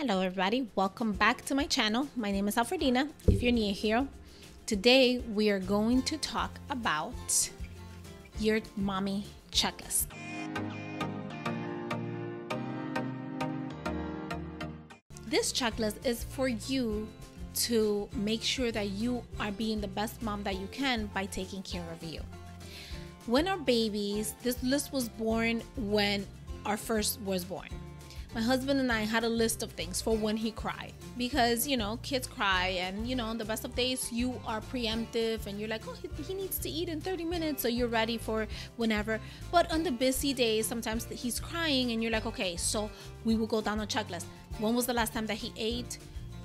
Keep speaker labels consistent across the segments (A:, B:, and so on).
A: Hello everybody, welcome back to my channel. My name is Alfredina. If you're new here, today we are going to talk about your mommy checklist. This checklist is for you to make sure that you are being the best mom that you can by taking care of you. When our babies, this list was born when our first was born my husband and I had a list of things for when he cried. Because you know kids cry and you know on the best of days you are preemptive and you're like oh he, he, needs to eat in 30 minutes so you're ready for whenever. But on the busy days sometimes he's crying and you're like okay so we will go down a checklist. When was the last time that he ate?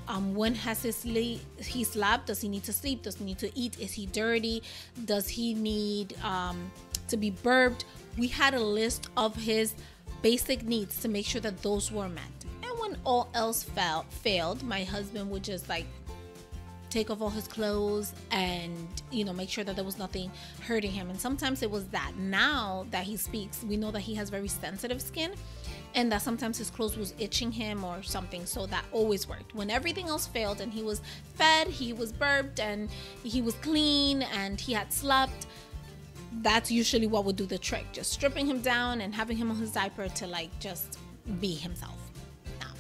A: Um, when has he sleep he slept does he need to sleep? Does he need to eat? Is he dirty? Does he need um, to be burped? We had a list of his basic needs to make sure that those were met. And when all else failed, failed, my husband would just like take off all his clothes and you know make sure that there was nothing hurting him. And sometimes it was that now that he speaks we know that he has very sensitive skin and that sometimes his clothes was itching him or something. So that always worked. When everything else failed and he was fed he was burped and he was clean and he had slept that's usually what would do the trick. Just stripping him down and having him on his diaper to like just be himself. Now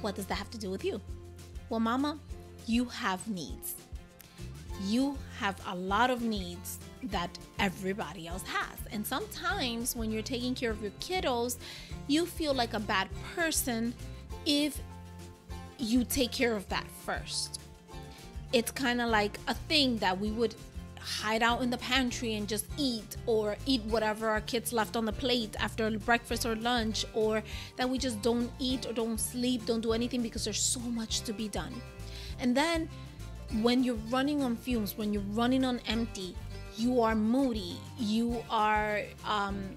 A: what does that have to do with you? Well mama you have needs. You have a lot of needs that everybody else has. And sometimes when you're taking care of your kiddos you feel like a bad person if you take care of that first. It's kind of like a thing that we would hide out in the pantry and just eat or eat whatever our kids left on the plate after breakfast or lunch or that we just don't eat or don't sleep don't do anything because there's so much to be done. And then when you're running on fumes when you're running on empty you are moody. You are um,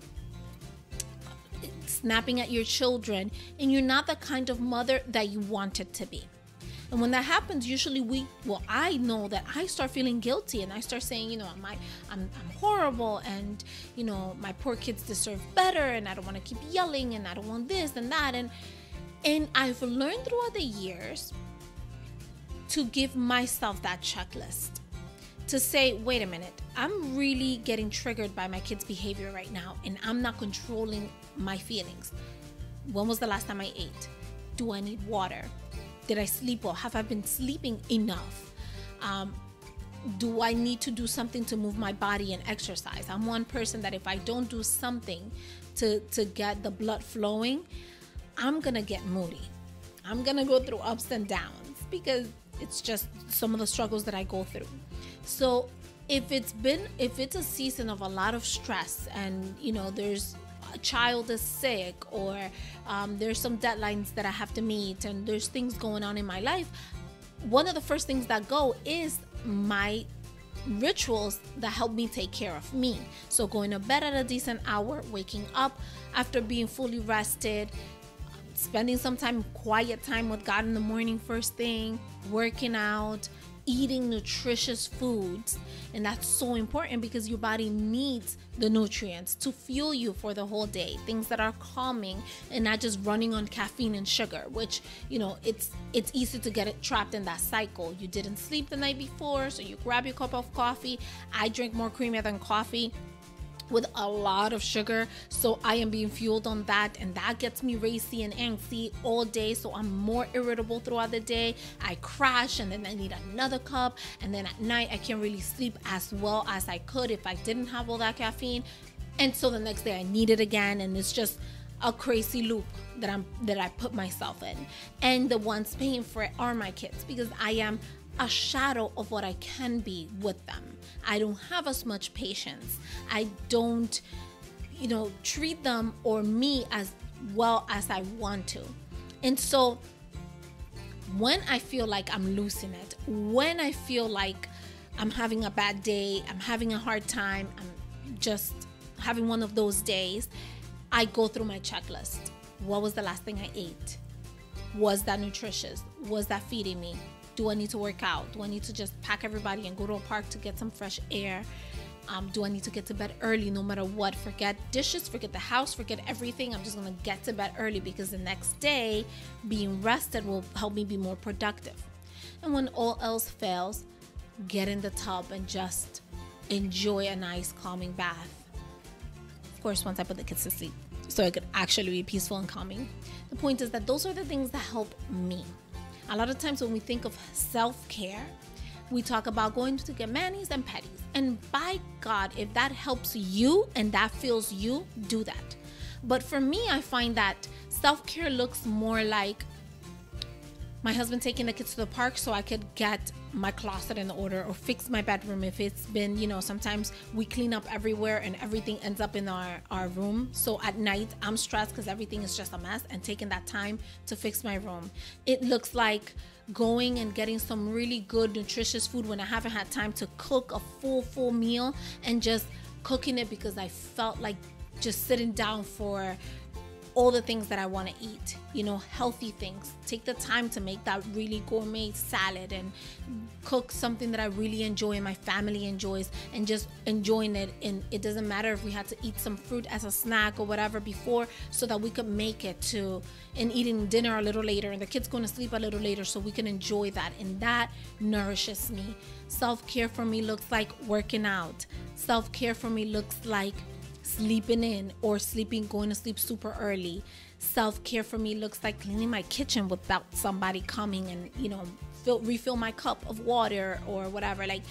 A: snapping at your children and you're not the kind of mother that you wanted to be and when that happens, usually we, well, I know that I start feeling guilty and I start saying, you know, I'm, I'm, I'm horrible and, you know, my poor kids deserve better and I don't want to keep yelling and I don't want this and that. And, and I've learned throughout the years to give myself that checklist to say, wait a minute, I'm really getting triggered by my kid's behavior right now, and I'm not controlling my feelings. When was the last time I ate? Do I need water? Did I sleep well? Have I been sleeping enough? Um, do I need to do something to move my body and exercise? I'm one person that if I don't do something to, to get the blood flowing, I'm gonna get moody. I'm gonna go through ups and downs because it's just some of the struggles that I go through. So if it's been if it's a season of a lot of stress and you know there's a child is sick or um, there's some deadlines that I have to meet and there's things going on in my life, one of the first things that go is my rituals that help me take care of me. So, going to bed at a decent hour, waking up after being fully rested, spending some time, quiet time with God in the morning, first thing, working out, eating nutritious foods. And that's so important because your body needs the nutrients to fuel you for the whole day. Things that are calming and not just running on caffeine and sugar, which, you know, it's it's easy to get it trapped in that cycle. You didn't sleep the night before, so you grab your cup of coffee. I drink more creamy than coffee with a lot of sugar so i am being fueled on that and that gets me racy and angsty all day so i'm more irritable throughout the day i crash and then i need another cup and then at night i can't really sleep as well as i could if i didn't have all that caffeine and so the next day i need it again and it's just a crazy loop that I'm that I put myself in. And the ones paying for it are my kids because I am a shadow of what I can be with them. I don't have as much patience. I don't, you know, treat them or me as well as I want to. And so when I feel like I'm losing it, when I feel like I'm having a bad day, I'm having a hard time, I'm just having one of those days, I go through my checklist. What was the last thing I ate? Was that nutritious? Was that feeding me? Do I need to work out? Do I need to just pack everybody and go to a park to get some fresh air? Um, do I need to get to bed early no matter what? Forget dishes, forget the house, forget everything. I'm just gonna get to bed early because the next day being rested will help me be more productive. And when all else fails, get in the tub and just enjoy a nice calming bath. Of course, once I put the kids to sleep, so it could actually be peaceful and calming. The point is that those are the things that help me. A lot of times when we think of self care, we talk about going to get manis and pedis. And by God, if that helps you and that feels you, do that. But for me, I find that self care looks more like my husband taking the kids to the park so I could get my closet in order or fix my bedroom if it's been, you know, sometimes we clean up everywhere and everything ends up in our, our room. So at night, I'm stressed because everything is just a mess and taking that time to fix my room. It looks like going and getting some really good, nutritious food when I haven't had time to cook a full, full meal and just cooking it because I felt like just sitting down for all the things that I want to eat, you know, healthy things. Take the time to make that really gourmet salad and cook something that I really enjoy and my family enjoys and just enjoying it. And it doesn't matter if we had to eat some fruit as a snack or whatever before so that we could make it to and eating dinner a little later and the kids going to sleep a little later so we can enjoy that. And that nourishes me. Self care for me looks like working out, self care for me looks like sleeping in or sleeping, going to sleep super early. Self care for me looks like cleaning my kitchen without somebody coming and, you know, fill, refill my cup of water or whatever. Like,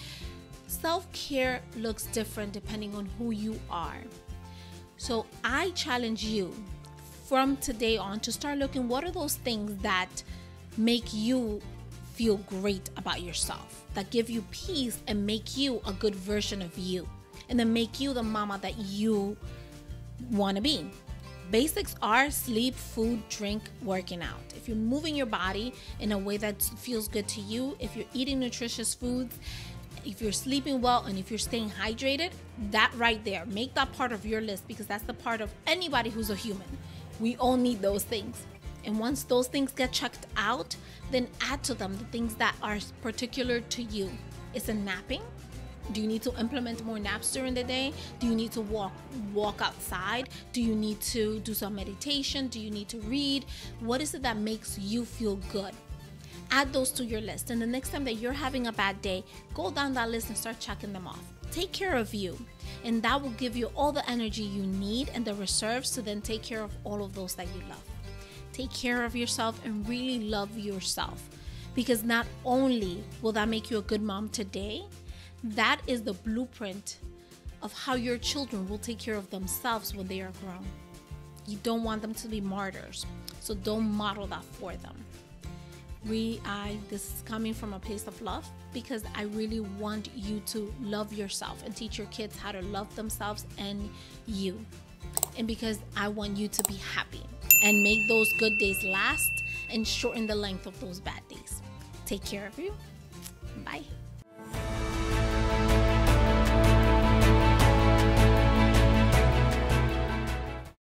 A: self care looks different depending on who you are. So, I challenge you from today on to start looking what are those things that make you feel great about yourself, that give you peace and make you a good version of you and then make you the mama that you want to be. Basics are sleep, food, drink, working out. If you're moving your body in a way that feels good to you, if you're eating nutritious foods, if you're sleeping well, and if you're staying hydrated, that right there, make that part of your list because that's the part of anybody who's a human. We all need those things. And once those things get checked out, then add to them the things that are particular to you. Is a napping, do you need to implement more naps during the day? Do you need to walk walk outside? Do you need to do some meditation? Do you need to read? What is it that makes you feel good? Add those to your list. And the next time that you're having a bad day, go down that list and start checking them off. Take care of you. And that will give you all the energy you need and the reserves to then take care of all of those that you love. Take care of yourself and really love yourself. Because not only will that make you a good mom today, that is the blueprint of how your children will take care of themselves when they are grown. You don't want them to be martyrs, so don't model that for them. We, I, this is coming from a place of love because I really want you to love yourself and teach your kids how to love themselves and you. And because I want you to be happy and make those good days last and shorten the length of those bad days. Take care of you